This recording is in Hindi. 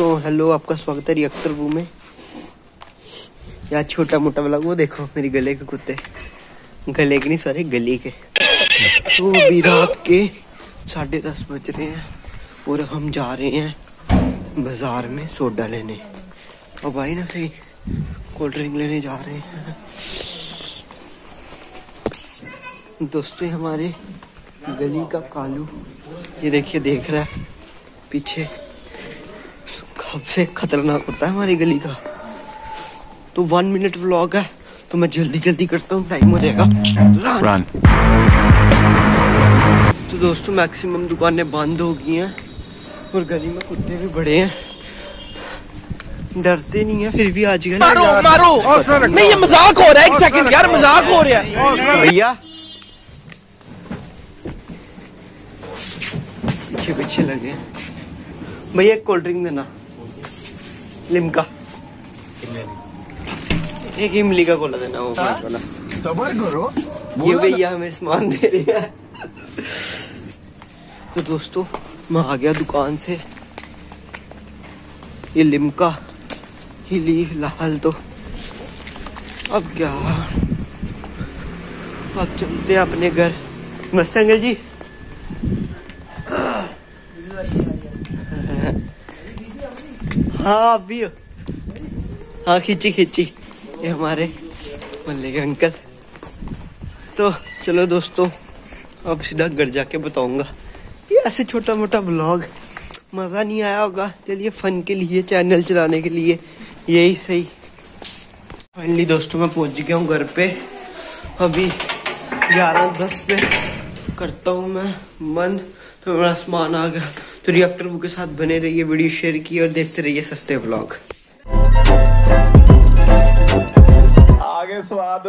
दोस्तों हेलो आपका स्वागत है रिएक्टर वो में। यार छोटा मोटा वाला वो देखो, मेरी गले के कुत्ते। गले के नहीं सॉरी गली के। तो अभी रात के साढ़े दस बज रहे हैं और हम जा रहे हैं बाज़ार में सोडा लेने। और भाई ना सही कोल्ड ड्रिंक लेने जा रहे हैं। दोस्तों हमारे गली का कालू, ये देखिए, देख रहा है, पीछे। सबसे खतरनाक होता है हमारी गली का। तो वन मिनट व्लॉग है तो मैं जल्दी जल्दी करता हूँ टाइम हो जाएगा। Run. तो दोस्तों मैक्सिमम दुकानें बंद हो गई हैं और गली में कुत्ते भी बड़े हैं। डरते नहीं है फिर भी आजकल मारो मारो! नहीं ये मज़ाक हो रहा है एक सेकंड यार मज़ाक हो रहा है। भैया। पीछे पीछे लगे भैया एक कोल्ड ड्रिंक देना। लिमका। एक इमली का कोला देना वो वाला सबर करो। ये भैया हमें सामान दे रहे हैं। तो दोस्तों मैं आ गया दुकान से। ये लिमका हिली लाल तो। अब क्या? अब चलते हैं अपने घर। नमस्ते अंकल जी। हाँ आप भी हो। हाँ खींची खींची। ये हमारे मल्ले के अंकल। तो चलो दोस्तों, अब सीधा घर जाके बताऊँगा। ये ऐसे छोटा मोटा ब्लॉग मज़ा नहीं आया होगा। चलिए फन के लिए चैनल चलाने के लिए, यही सही। फाइनली दोस्तों, मैं पहुँच गया हूँ घर पे। अभी ग्यारह दस पे। करता हूँ मैं, बंद। तो मेरा सामान आ गया। तो रिएक्टर वो के साथ बने रहिए वीडियो शेयर की और देखते रहिए सस्ते ब्लॉग आगे स्वाद।